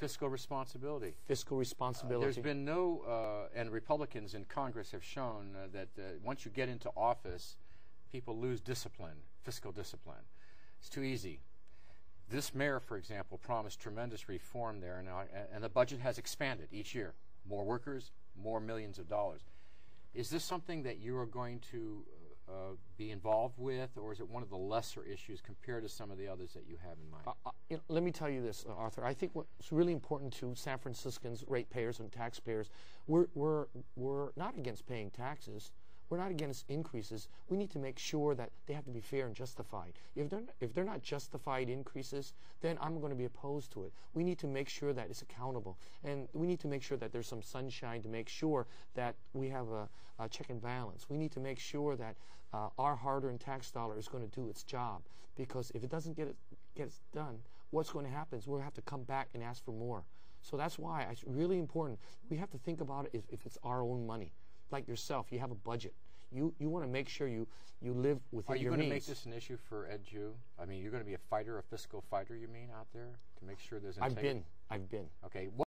Fiscal responsibility. fiscal responsibility. There's been no, uh, and Republicans in Congress have shown uh, that uh, once you get into office, people lose discipline, fiscal discipline. It's too easy. This mayor, for example, promised tremendous reform there, and, uh, and the budget has expanded each year. More workers, more millions of dollars. Is this something that you are going to uh, be involved with, or is it one of the lesser issues compared to some of the others that you have in mind? Uh, uh, let me tell you this, uh, Arthur. I think what's really important to San Franciscans, ratepayers, and taxpayers, we're, we're, we're not against paying taxes. We're not against increases. We need to make sure that they have to be fair and justified. If they're, if they're not justified increases, then I'm going to be opposed to it. We need to make sure that it's accountable. And we need to make sure that there's some sunshine to make sure that we have a, a check and balance. We need to make sure that uh, our hard-earned tax dollar is going to do its job. Because if it doesn't get it, get it done, what's going to happen is we'll have to come back and ask for more. So that's why it's really important. We have to think about it if, if it's our own money like yourself, you have a budget. You you want to make sure you you live within Are you your going to means. make this an issue for Ed Jew? I mean, you're going to be a fighter, a fiscal fighter, you mean, out there to make sure there's I've integrity? been. I've been. Okay.